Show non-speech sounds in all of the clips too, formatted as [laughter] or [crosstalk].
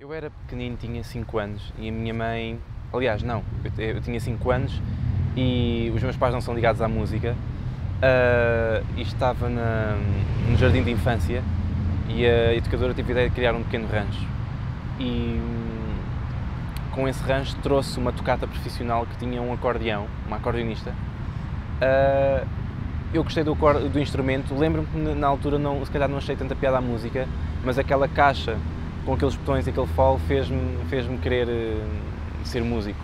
Eu era pequenino, tinha 5 anos e a minha mãe, aliás, não, eu, eu tinha 5 anos e os meus pais não são ligados à música uh, e estava na, no jardim de infância e a educadora teve a ideia de criar um pequeno rancho e hum, com esse rancho trouxe uma tocata profissional que tinha um acordeão, uma acordeonista. Uh, eu gostei do, do instrumento, lembro-me que na altura não, se calhar não achei tanta piada à música, mas aquela caixa com aqueles botões e aquele fall fez-me fez querer uh, ser músico.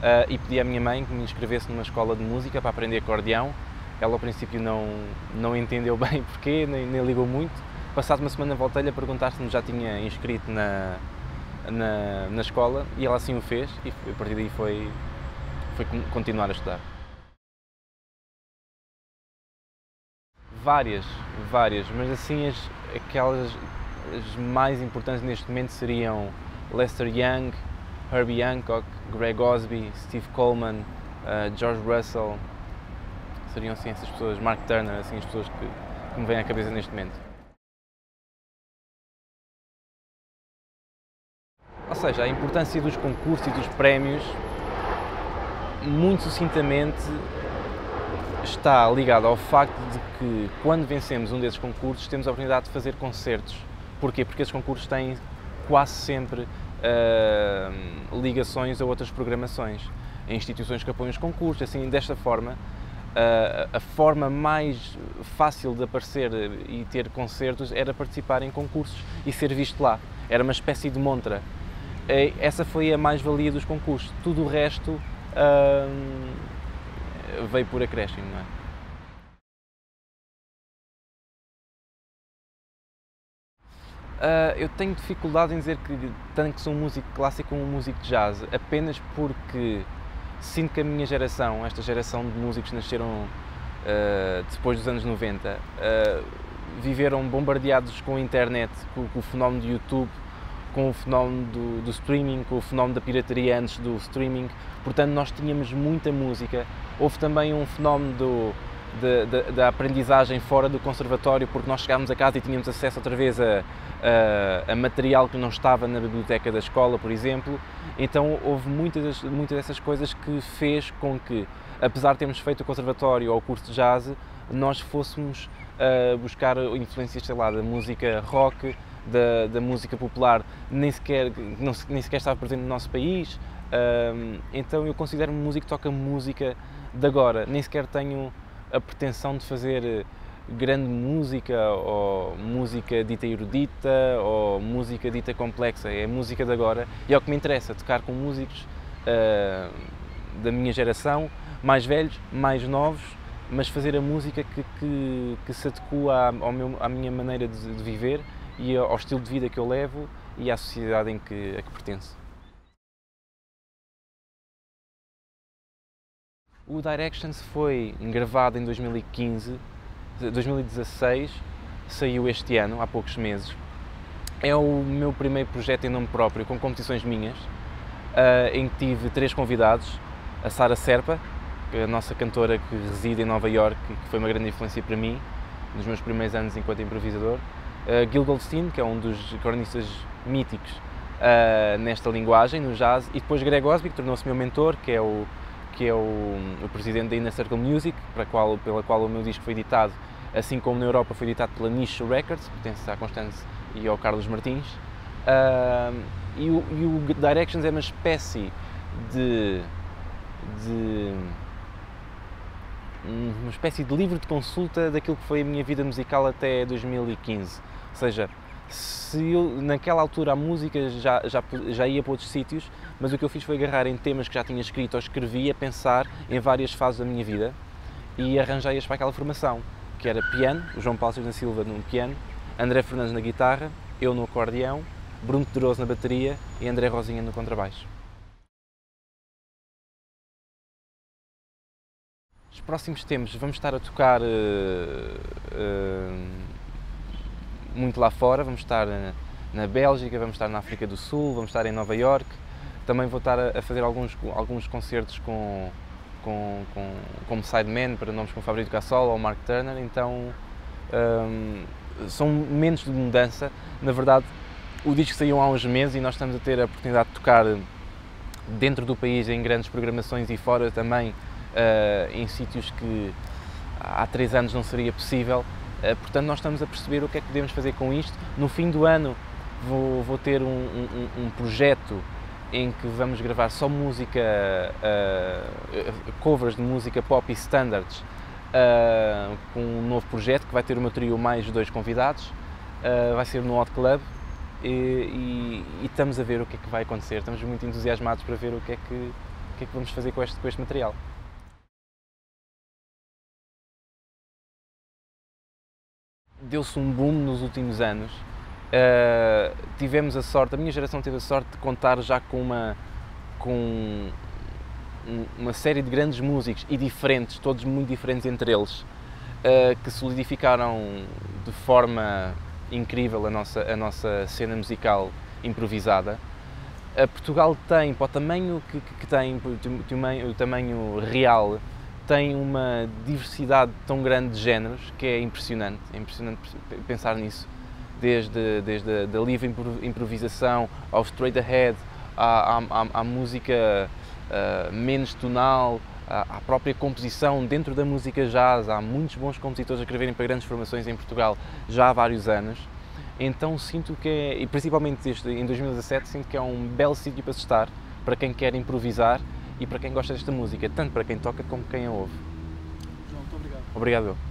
Uh, e pedi à minha mãe que me inscrevesse numa escola de música para aprender acordeão. Ela ao princípio não, não entendeu [laughs] bem porquê, nem, nem ligou muito. Passado uma semana voltei-lhe a perguntar se me já tinha inscrito na, na, na, escola e ela assim o fez e a partir daí foi, foi continuar a estudar. Várias, várias, mas assim as, aquelas as mais importantes neste momento seriam Lester Young, Herbie Hancock, Greg Osby, Steve Coleman, uh, George Russell, seriam assim essas pessoas, Mark Turner, assim as pessoas que, que me vêm à cabeça neste momento. Ou seja, a importância dos concursos e dos prémios, muito sucintamente, está ligada ao facto de que quando vencemos um desses concursos temos a oportunidade de fazer concertos Porquê? Porque esses concursos têm quase sempre uh, ligações a outras programações, a instituições que apoiam os concursos, assim, desta forma, uh, a forma mais fácil de aparecer e ter concertos era participar em concursos e ser visto lá. Era uma espécie de montra. Essa foi a mais-valia dos concursos. Tudo o resto uh, veio por acréscimo, não é? Uh, eu tenho dificuldade em dizer que tanto sou um músico clássico como um músico de jazz, apenas porque sinto que a minha geração, esta geração de músicos que nasceram uh, depois dos anos 90, uh, ah, viveram bombardeados com a internet, com, com, o fenómeno do YouTube, com o fenómeno do, do, streaming, com o fenómeno da pirataria antes do streaming. Portanto, nós tínhamos muita música. Houve também um fenómeno do, da aprendizagem fora do conservatório, porque nós chegámos a casa e tínhamos acesso outra vez a, a, a, material que não estava na biblioteca da escola, por exemplo. Então houve muitas, muitas dessas coisas que fez com que, apesar de termos feito o conservatório ou o curso de jazz, nós fôssemos uh, buscar influências, sei lá, da música rock, da, da música popular, nem sequer, não, nem sequer estava presente no nosso país. Então eu considero-me músico que toca música de agora, nem sequer tenho a pretensão de fazer eh, grande música ou música dita erudita ou música dita complexa, é música de agora e é o que me interessa, tocar com músicos uh, da minha geração, mais velhos, mais novos, mas fazer a música que, que, que se adequa ao meu, à minha maneira de, de, viver e ao estilo de vida que eu levo e à sociedade em que, a que pertenço. O Directions foi gravado em 2015, 2016, saiu este ano, há poucos meses. É o meu primeiro projeto em nome próprio, com competições minhas, uh, em que tive três convidados, a Sara Serpa, é a nossa cantora que reside em Nova York, que foi uma grande influência para mim, nos meus primeiros anos enquanto improvisador, uh, Gil Goldstein, que é um dos cronistas míticos uh, nesta linguagem, no jazz, e depois Greg Osby, que tornou-se meu mentor, que é o que é o, o presidente da Inner Circle Music, para qual, pela qual o meu disco foi editado, assim como na Europa foi editado pela Niche Records, que pertence à Constance e ao Carlos Martins. Uh, e, o, e, o, Directions é uma espécie de, de uma espécie de livro de consulta daquilo que foi a minha vida musical até 2015. Ou seja, se eu, naquela altura a música já, já, já ia para outros sítios, mas o que eu fiz foi agarrar em temas que já tinha escrito ou escrevia, pensar em várias fases da minha vida e arranjei-as para aquela formação, que era piano, João Paulo da Silva no piano, André Fernandes na guitarra, eu no acordeão, Bruno Pedroso na bateria e André Rosinha no contrabaixo. Os próximos tempos vamos estar a tocar uh, uh, muito lá fora, vamos estar na Bélgica, vamos estar na África do Sul, vamos estar em Nova York. Também vou estar a fazer alguns, alguns concertos com, com, com, como sideman para nomes como Fabrício Gassol ou Mark Turner, então um, são momentos de mudança. Na verdade, o disco saiu há uns meses e nós estamos a ter a oportunidade de tocar dentro do país em grandes programações e fora também uh, em sítios que há três anos não seria possível. Uh, portanto, nós estamos a perceber o que é que podemos fazer com isto. No fim do ano vou, vou ter um, um, um projeto em que vamos gravar só música, uh, covers de música pop e standards, uh, com um novo projeto que vai ter o meu trio mais dois convidados, uh, vai ser no Hot Club e, e, e, estamos a ver o que é que vai acontecer, estamos muito entusiasmados para ver o que é que, o que, é que vamos fazer com este, com este material. Deu-se um boom nos últimos anos Uh, tivemos a sorte, a minha geração teve a sorte de contar já com uma, com uma série de grandes músicos e diferentes, todos muito diferentes entre eles, uh, que solidificaram de forma incrível a nossa, a nossa cena musical improvisada. Uh, Portugal tem, para o tamanho que, que tem, o tamanho real, tem uma diversidade tão grande de géneros que é impressionante, é impressionante pensar nisso desde, desde a livre improvisação ao straight ahead, à, à, à música uh, menos tonal, à, à, própria composição dentro da música jazz. Há muitos bons compositores a escreverem para grandes formações em Portugal já há vários anos. Então sinto que é, e principalmente em 2017, sinto que é um belo sítio para se estar, para quem quer improvisar e para quem gosta desta música, tanto para quem toca como quem a ouve. João, muito obrigado. Obrigado.